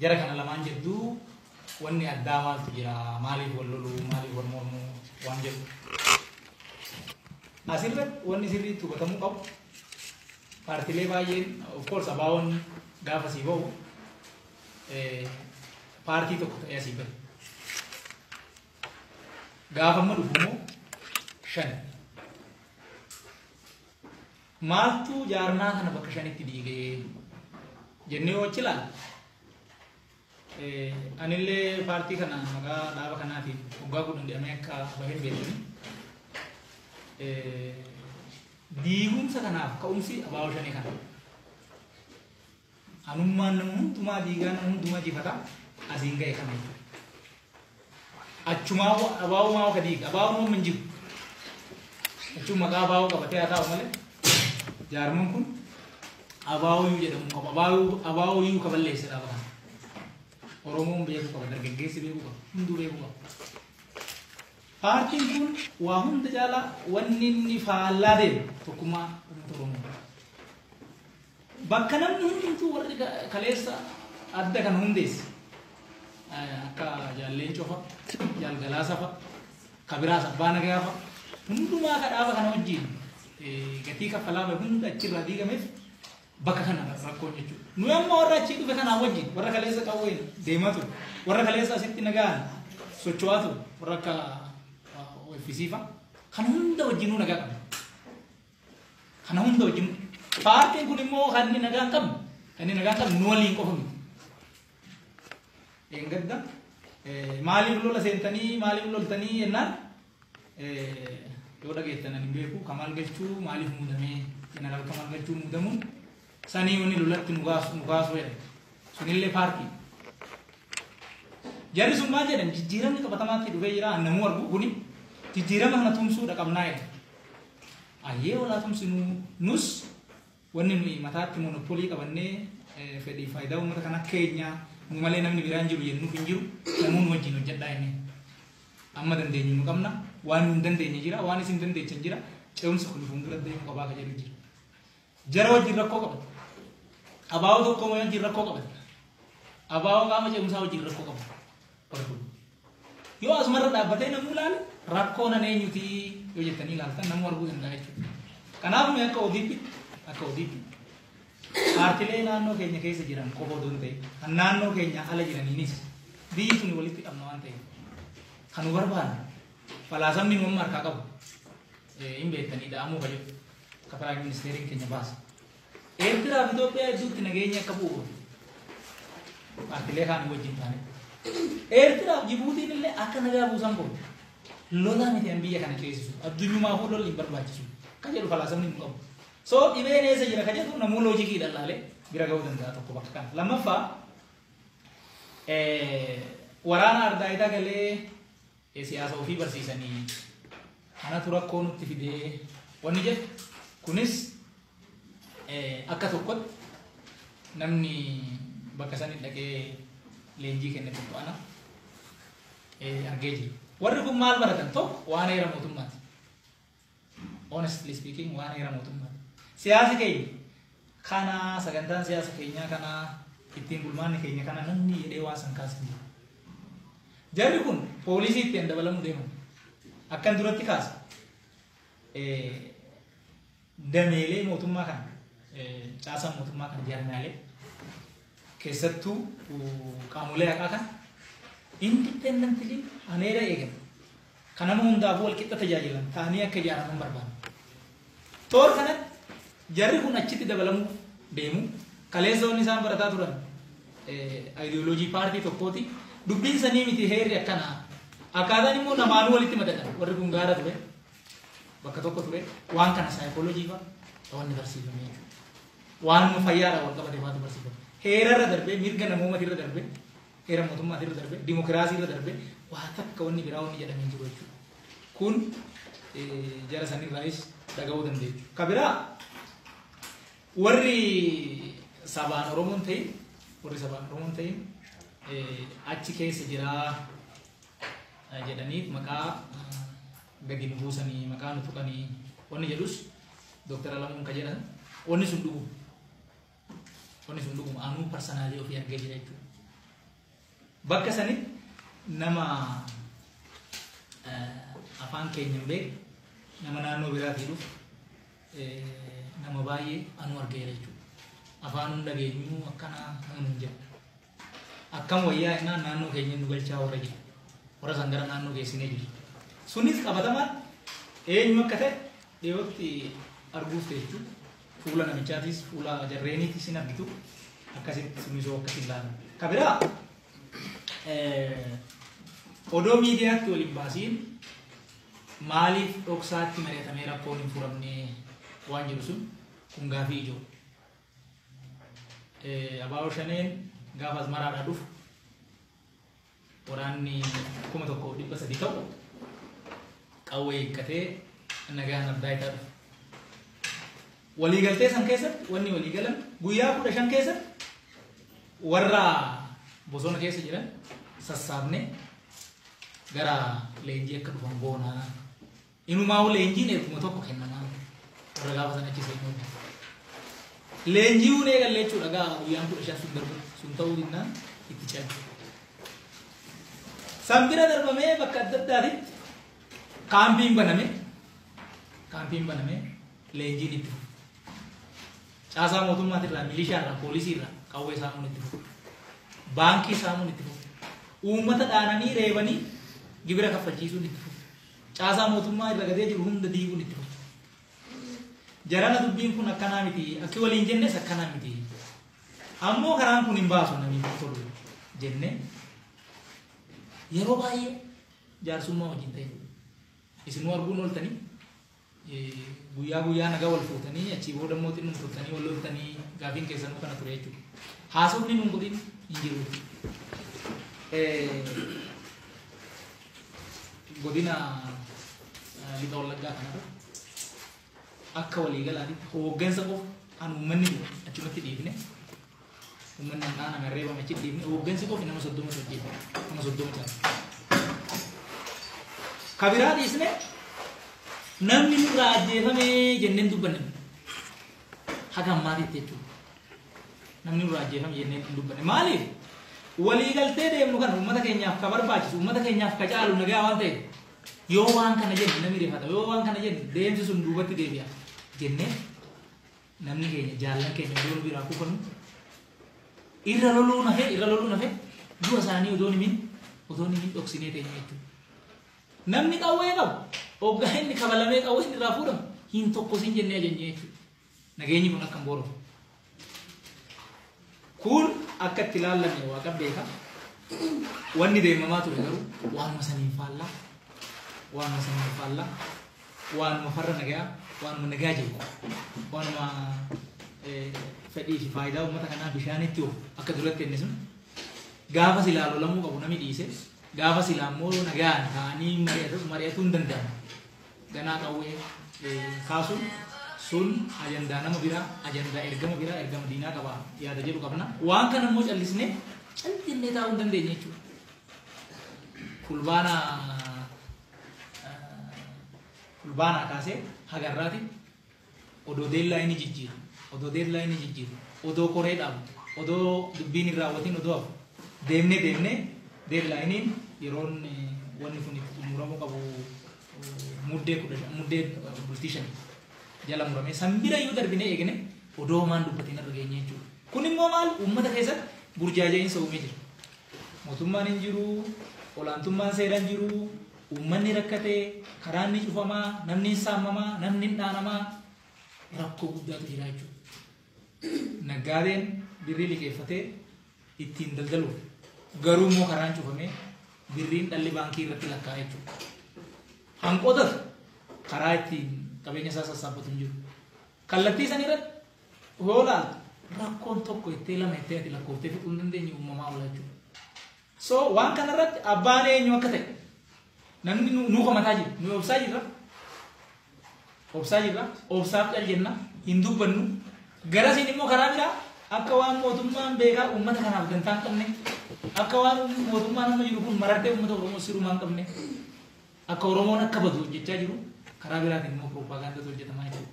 jara kana lamaan jidduu wanni addaa maaltu jira? Maaliif wal loluu? Maaliif wal mormuu? Waan jedhu. Asirratti wanni sirriitti hubatamuu qabu paartilee baay'een of course abaawoon gaafa sii ba'u paartii tokko ta'ee asii ba'e gaafa amma dhufu immoo shan. Maaltu jaarmaa kana bakka shanitti diigee jennee yoo achi ilaalla අනිල්ලේ පාර්ති කනා මගා ලාව කනාති උගා කුඩුන්ඩි අමයක්කා බහින් බෙදනි දීගුම්ස කනා කවුන්සි අභාවෂණය කන. අනුම්මන්නමු තුමා දීගන්න අනු තුමා ජීපතා අසිංග එකමයි අච්චුමාව අබාවමාව කදීක අබාවම මංජිව අච්චු මගා බාව කපතේ අතා උමල. ජාර්මන් කුන්. අබාවු යු ජදමු අබාවු අබාවු යු කබල්ලේ සරබහ Oromoon beeku qaba, dargaggeessi beeku qaba, hunduu beeku qaba. Paartiin kun waa hunda caalaa wanni inni faallaa deemu tokkummaa uummata Oromoo. Bakka namni hundumtuu warri kaleessa adda kan hundeesse akka jaalleen cofa, jaalgalaasa fa'a, kabiraas abbaa nagaa fa'a hundumaa ka dhaaba kana wajjin gatii kaffalaa bahe hunda achirraa diigameef bakka kana rakkoon jechuudha. Nu amma warra achii dhufe kanaa wajjin warra kaleessa qawween deemaa ture warra kaleessa asitti nagaan socho'aa ture warra akka uffisiifa kana hunda wajjinuu nagaa qabna. Kana hunda wajjin paartiin kun immoo kan inni nagaa hin qabne kan inni nagaa hin qabne nu waliin qofa miti. Eengadda maaliif lola seentanii maaliif loltanii jennaan yoo dhageettan ani beeku kamal galchuu maaliif muudamee jeneraal kamal galchuu muudamuun sanii wani lolatti nu kaasu jedhe sunillee paartii jarri sun maal jedhan jijjiiramni qabatamaatti dhufee jira namuu argu kuni jijjiirama kana tumsuudha qabnaa jedhe ayyee walaa tumsinu nus. Wanni nuyi mataatti monopolii qabannee fedhii faayidaa uummata kan akka keenyaa nu malee namni biraan jiru jennuuf hin jiru namuun wajjin hojjedhaa inni amma dandeenyu nu qabna waan nu hin dandeenye jira waan isin dandeechan jira. Ce'umsa kun fuuldura deemu qabaa ka jedhu jira. Jara rakkoo qabata abaawoo tokko wajjin rakkoo qabata abaawoo qaama ce'umsaa wajjin rakkoo qabata yoo asumarra dhaabbatee namuu ilaale rakkoo nan eenyuti yoo jettanii ilaaltan namuu arguu danda'a jechuudha kanaaf nu akka ODP akka ODP paartilee naannoo keenya keessa jiran qofa odoo hin ta'in kan naannoo keenya ala jiraniinis biyyi tuni walitti qabna waan ta'eef kan nu barbaadu falaasamni nu amma harkaa qabu hin beektanii da'amuu fayyadu akka piraayim ministeeriin keenya baasa. Eertiraa fi Itoophiyaa hedduutti nageenya akka bu'u paartilee kaan wajjin taane. Eertiraa fi Jibuutiin illee akka nagaa buusan kun lola miti an biyya kana ceesisu addunyumaafuu lolli hin barbaachisu kan jedhu falaasamni qabu. So dhibeen eessa jira kan jedhu namuu loojikiidhaan laalee bira ga'uu danda'a tokko bakka kana. Lammaffaa waraana ardaayitaa galee siyaasa ofii barsiisanii kanatu rakkoo nutti fidee wanni jedhu kunis akka tokkotti namni bakka sanii dhaqee leenjii kenne tokko ana argee jira. Warri kun maal baratan tokko waan heera mootummaati. Honestly speaking waan heera mootummaati. Siyaasi keenya kana sagantaan siyaasa keenyaa kana ittiin bulmaanni keenya kana namni jedhee waa san kaasan jira. Jarri kun poolisii ittiin dabalamuu deeman. Akkan duratti kaasa. Dameelee mootummaa kana caasaan mootummaa kana jaarmaalee keessattuu qaamolee haqaa kana indipendently aneera eegan. Kan nama hundaafuu walqixa tajaajilan ta'anii akka ijaaraman barbaadu. Toor kanatti jarri kun achitti dabalamuu deemu kaleessa wanni isaan barataa turan ayidiyooloojii paartii tokkooti. Dubbiin sanii miti heerri akkanaa. Akkaataan immoo namaanuu walitti madadan warri kun gaara ture bakka tokko ture waan kana saayikooloojii fa'a wanni barsiifamee waan Heerarra darbee mirga namoomaati irra darbee heera mootummaati irra darbee dimokiraasii irra darbee waa takka wanni biraa wanni jedhamee jiru jechuudha. Kun jara sanirraayis dhaga'uu dandeechu. Ka biraa warri sabaan Oromoon ta'in warri sabaan Oromoon ta'in achi keessa jiraa jedhaniif maqaa gadi nu buusanii maqaa nu tuqanii wanni jedhus Dooktara Lamuun ka jedhan wanni sun. Wanni sun dhuguma anuu parsanaalii ofii argee jira jechuudha. bakka sanitti nama afaan keenya hin beekne nama naannoo biraatii dhufu nama baay'ee anu argeera jechuudha. Afaan hunda geenyuu akkana kan jedhu. Akkam wayyaa innaan naannoo keenya nu galchaa warra jiru. Warra san gara naannoo geessinee jiru. Sunis qabatamaan eenyu akka ta'e dhiyootti arguuf jechuudha. Fuula namichaatis fuula jarreeniitis hin argitu. Akkasitti sunisoo akkasiin ilaalu. Ka biraa odoo miidiyaatti waliin baasiin maaliif dhoksaatti mari'atamee rakkoon hin furamne waan jiru sun kun gaafii ijoo. Abaaboo shaneen gaafa asmaraadhaa dhufu waraanni kuma tokko dhibba sadi ta'u qawwee hiikkatee nagaan abbaayitaa dhufu. ወሊገልቴ ሰንኬሰት ወኒ ወሊገለም ጉያ ኩደ ሸንኬሰ ወራ ቦሶነ ኬሰ ጅረን ሰሳብኔ ገራ ሌንጂ አከ ዱፈን ቦና ኢኑማው ሌንጂ ኔ ኩመ ቶኮ ኬነማ ወረ ጋባተን አቺ ሰኞ ሌንጂው ኔ ገለቹ ደጋ ጉያን ኩደ ሸን ሱደርቡ ሱንተው ዲና ኢትጫ ሰምግረ ደርበሜ በከ አደዳሪት ካምፒን በነሜ ካምፒን በነሜ ሌንጂን ኢትፉ Ah, adda addaatitti kaampiin baname kaampiin baname leenjiin itti fufu. Caasaa mootummaatirraa, milishaarraa, poolisiirraa qawwee saamuun itti fufu. Baankii saamuun itti fufu. Uummata dhaananii reebanii gibira kaffalchiisuun itti fufu. Ah, Caasaa mootummaa irra gadee jiru hunda diiguun itti fufu. Jarana dubbiin kun akkanaa miti. Akki waliin jennes akkanaa miti. Ammoo karaan kun hin baasu namni tolu jenne yeroo baay'ee jaarsummaa wajjin ta'e. Isinuu arguun ooltanii guyyaa guyyaa nagaa wal fuutanii achii booda immoo xinnum turtanii wal loltanii gaafiin keessanuu kana ture jechuudha. Haasofni nun godhin hin jiru. Godina lixa wallaggaa kanarra akka waliigalaatti hooggansa qofa kan uummanni jiru achumatti dhiifne uummanni hanqaa nama reebame achi dhiifne hooggansi qofi nama soddoma hojjeta nama soddoma caala. Kabiraa dhiisne namni nurraa ajjeefame jenneen dubbanne haga ammaatitti jechuudha. Namni nurraa ajjeefame jenneen hin dubbanne maaliif waliigaltee deemnu kan uummata keenyaaf ka barbaachisu uummata keenyaaf ka caalu nagaa waan ta'eef yoo waan kana jennu namni rifata yoo waan kana jennu deemsi sun duubatti deebi'a jennee namni keenya jaallan keenya odoo biraa kufannu irra loluu nafe irra loluu nafe du'a isaanii odoo himin odoo himin dhoksinee teenya jechuudha. Namni qawwee qabu hoggaa inni kabalamee qawwee inni irraa fuudhamu hin tokkosin jennee ajajnee jechuudha. Nageenyi kun akka hin boorofu. Kun akka itti ilaallanne waaqa beeka. Wanni deemamaa ture garuu waanuma saniin faallaa waanuma saniin faallaa waanuma farra nagaa waanuma nagaa jiru waanuma fedhii fi faayidaa uummata kanaa bishaanitti oofu akka duratti inni sun gaafa silaa lolamuu qabu namni dhiise gaafa silaa immoo nagaan ta'anii mari'atuu hin danda'amu ganaa qawwee kaasuun sun ajandaa nama biraa ajandaa ergama biraa ergama diinaa qaba yaada jedhu qabna waan kana immoo callisnee callisnee taa'uu hin dandeenye jechuudha fulbaana fulbaanaa kaasee hagarraati odoo deellaa inni jijjiiru odoo deellaa inni jijjiiru odoo koree dhaabu odoo dubbiin hin raawwatiin odoo hafu deemnee deemnee deellaa inni yeroon wanni kun itti xumuramuu qabu muddee kudha muddee bultii shanii jala murame san bira yoo darbinee eegne odoo maan dubbatiin irra geenye jechuudha. Kun immoo maal uummata keessatti burjaaja'iinsa uumee jira. Mootummaan hin jiru, olaantummaan seera hin jiru, uummanni rakkatee, karaan ni cufamaa, namni hin saamamaa, namni hin dhaanamaa rakkoo guddaatu jira jechuudha. Naggaadeen birrii liqeeffatee ittiin daldaluuf garuu immoo karaan cufamee birriin dhalli baankii irratti lakkaa'e jechuudha. Hanqoota karaa ittiin qabeenya isaa sassaabbatu hin jiru. Kallattii san irratti yoo ilaaltu rakkoon tokko ittee lama ittee ati lakkooftee fixuu hin. So waan kana irratti abbaan eenyu akka ta'e namni nu komataa jiru nu obsaa jirra. Obsaa jirra obsaaf cal jenna. Hin dubbannu garasiin immoo karaa biraa akka waan mootummaan beekaa uummata kanaaf gantaa hin qabne akka waan mootummaan amma jiru kun marartee uummata Oromoo akka Oromoon akka badu hojjechaa jiru karaa biraatiin immoo piroopaagandaatu hojjetamaa jiru.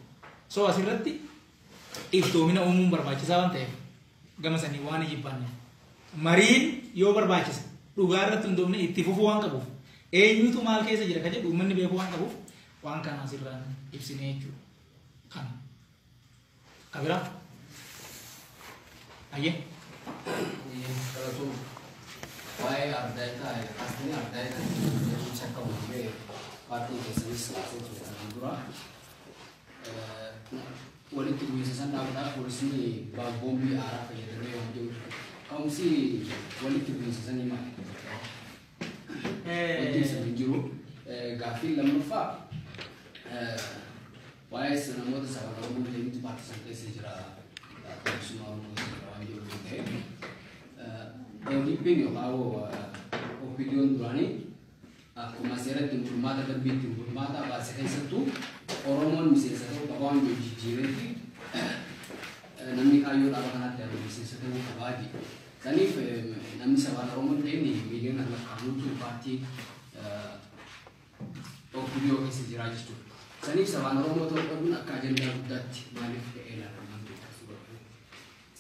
So asirratti iftoomina uumuun barbaachisaa waan ta'eef gama sanii waan jibbaanne mariin yoo barbaachisa dhugaa irratti hundoofne itti fufuu waan qabuuf eenyutu maal keessa jira ka jedhu uummanni beekuu waan qabuuf waan kana asirraan ibsine jechuudha. Kana. Ka biraa? Ayyee. वाय अर्दायता आहे असली अर्दायता चक्का हुए पार्टी के सभी साथों से बुरा walitti bu'iinsa dhaabuudhaan poolisiin baagboombii aaraa fayyadamee waan jiru ka'umsi walitti bu'iinsa san hima. Wajjinsa hin jiru gaaffii lammaffaa waa'ee namoota saba Oromoo Leemiti Paartisan keessa jira poolisiin Oromoo jira waan jiru ta'e. ODP'n yookaan OPDO'n duraanii akkuma seeratti bulmaata darbiitti bulmaata baase keessattuu Oromoon miseensa ta'uu qaba waan jiru jijjiiretti namni kaayyoo dhaaba kanaatti argamu miseensa ta'uu qabaati. Saniif namni sabaan Oromoo ta'een miiliyoona lakkaa'amuutu paartii OPDO keessa jira jechuudha. Saniif sabaan Oromoo ta'uu qabuun akka ajandaa guddaatti maaliif ta'ee ilaalaman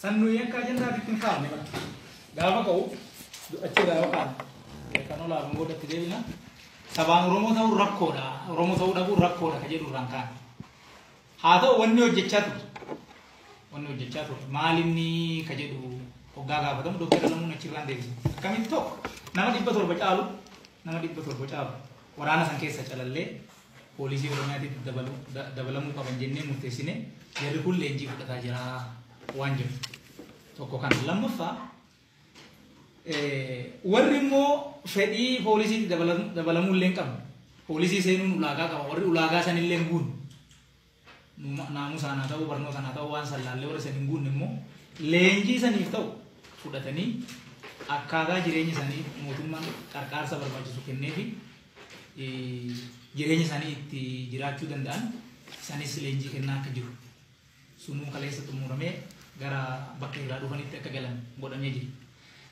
Sannu akka ajandaatitti hin kaa'amne. Gaafa ka'u achi gaafa kaa'ame. Kan olaanoo godhatti deebina. Sabaan Oromoo ta'uu rakkoodha. Oromoo ta'uu dhabuun rakkoodha ka jedhu irraan kaa'ame. Haa ta'u wanni hojjechaa ture. Wanni hojjechaa ture. Maalinni ka jedhu hoggaa gaafatamu Dooktar Alamuun achirraan deebisa. Akkamitti tokko nama dhibba torba caalu nama dhibba torba caalu waraana san keessa calallee poolisii Oromiyaatiif dabalamuu qaban jennee murteessine jarri kun leenjii fudhataa jira waan jiru. Tokko kan lammaffaa warri immoo fedhii poolisii dabalamuu illee qabu. Poolisii seenuun ulaagaa qaba. Warri ulaagaa san illee guunu. Naamusaan haa ta'uu barnoota haa ta'uu waan sallaallee warri san hin guunne immoo leenjii saniif ta'u fudhatanii akkaataa jireenya isaanii mootummaan qarqaarsa barbaachisu kennee fi jireenya isaanii itti jiraachuu danda'an isanis leenjii kennaa akka jiru. Sunuu kaleessa xumuramee gara bakka irraa dhufanitti akka galan godhamee.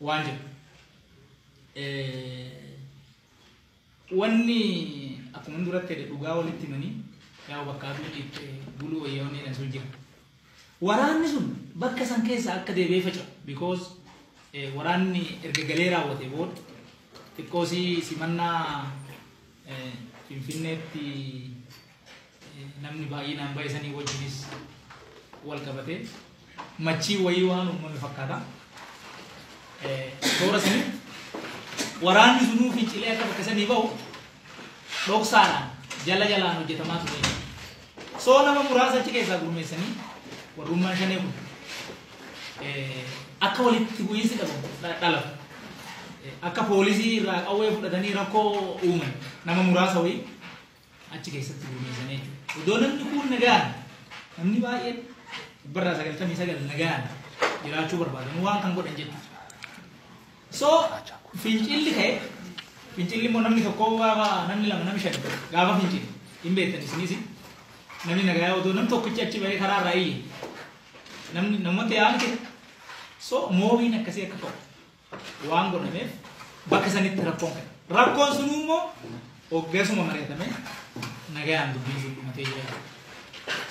waan jedhu. Wanni akkuma duratti jedhe dhugaa walitti himanii yaa bakka aduun itti buluu wayyaa'oon sun jira. Waraanni sun bakka san keessa akka deebi'ee faca'u because waraanni erga galee raawwate booda xiqqoosii simannaa Finfinneetti namni baay'inaan baay'isanii wajjinis wal qabatee machii wayii waan uumame fakkaata. Toora sanii waraanni sunuu fincilee akka bakka sanii bahu dhoksaadhaan jala jalaan hojjetamaa ture. Soo nama muraasa achi keessaa gurmeessanii warrummaan shanee kun akka walitti bu'iinsi qabu dhalatu. Akka poolisii irraa qawwee fudhatanii rakkoo uuman nama muraasa wayii achi keessatti gurmeessanii jechuudha. Iddoo namni kun nagaan namni baay'een dhibbarraa sagaltamii sagal nagaan jiraachuu barbaadan waan kan godhan jechuudha. So fincilli ka'e fincilli immoo namni tokko gaafa namni lama namni shan gaafa fincilli hin beektan isinis namni nagaa otoo namni tokkichi achi bahee karaa irraa iyye namni namoota yaa'an kee so moobiin akkasii akka ta'u waan godhameef bakka sanitti rakkoon ka'e rakkoon sun immoo hoggeessuma mari'atame nagaan dubbiin sun dhumatee jira.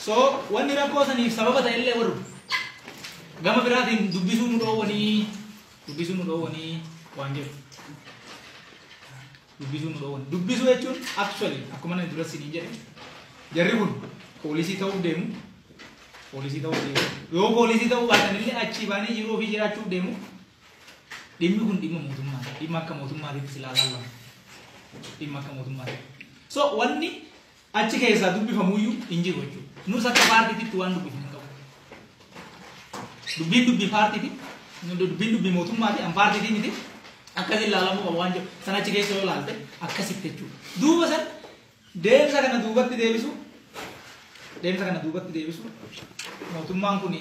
So wanni rakkoo saniif sababa ta'ellee warru gama biraatiin dubbisuu nu dhoowwanii dubbisuu nu dhoowwanii waan jedhu. Dubbisuu nu dhoowwanii. Dubbisuu jechuun actually akkuma namni dura siniin jedhe jarri kun poolisii ta'uu deemu. Poolisii ta'uu deemu. Yoo poolisii ta'uu baatan illee achii baanii jiruu ofii jiraachuuf deemu. Dhimmi kun dhimma mootummaati. Dhimma akka mootummaatitti silaa laallama. Dhimma akka mootummaati. So wanni achi keessaa dubbifamuyyuu hin jiru jechuudha. Nus akka paartiititti waan dubbifnu hin qabu. Dubbiin dubbii paartiiti. Dubbiin dubbii mootummaati. An paartiitii miti. Akkasiin ilaalamuu qabu waan jiru. San achi keessa yoo ilaalte akkasitti jechuudha. Duuba san deemsa kana duubatti deebisu. Deemsa kana duubatti deebisu. Mootummaan kun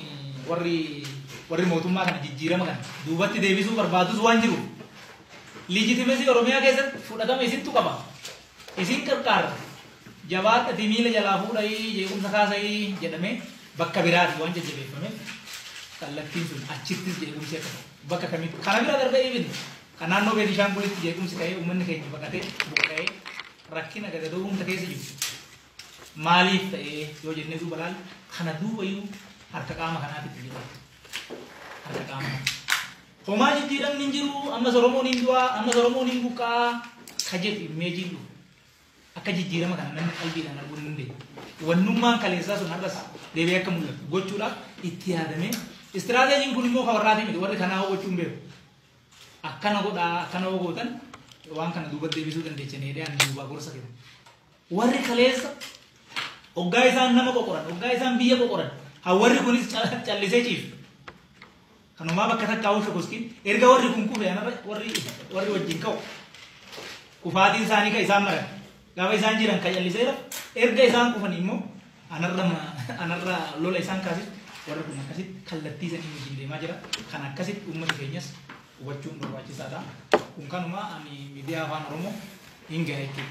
warri warri mootummaa kana jijjiirama kana duubatti deebisuu barbaadus waan jiru. liijitimesii oromiyaa keessatti fudhatama isintu qaba isin qarqaara jabaadhati miila jalaa fuudhayii jeequmsa kaasayii jedhamee bakka biraati waan jajjabeeffame kallattiin sun achittis jeequmsi akka ta'u bakka kamitti kana bira darbe ibin kan naannoo Beenishaangulitti jeequmsi ta'ee uummanni keenya baqatee buqqa'ee rakkina gagadoo humna keessa jiru maaliif ta'ee yoo jennee duuba laal kana duubayyuu harka qaama kanaatitti jira harka qaama. Homaa jijjiiramni hin jiru ammas Oromoon hin du'aa ammas Oromoon hin buqqaa ka jedhu imeejiin dhufu akka jijjiirama kana namni qalbiidhaan arguu hin dandeenye. Wannummaan kaleessaa sun har'as deebi'ee akka mul'atu gochuudhaaf itti yaadamee istiraateejiin kun immoo kan miti warri kanaa hawwachuu hin beeku. Akkana godhaa akkana hoo gootan waan kana duuba deebisuu dandeechanii dheeyaan duubaa gorsa kennu. Warri kaleessa hoggaa isaan nama qoqoran hoggaa isaan biyya qoqoran hawwarri kunis callisee ciisu. kanumaa bakka takkaa oomisha goskiin erga warri kun kufe warri warri wajjin ka'u kufaatiin isaanii kan isaan maran gaafa isaan jiran kan calliseera erga isaan kufan immoo anarra anarra lola isaan kaasis warri kun akkasitti kallattii sanii wajjin deemaa jira kan akkasitti uummata keenyas hubachuun barbaachisaadha kun kanuma ani miidiyaa afaan oromoo hin gahe hin.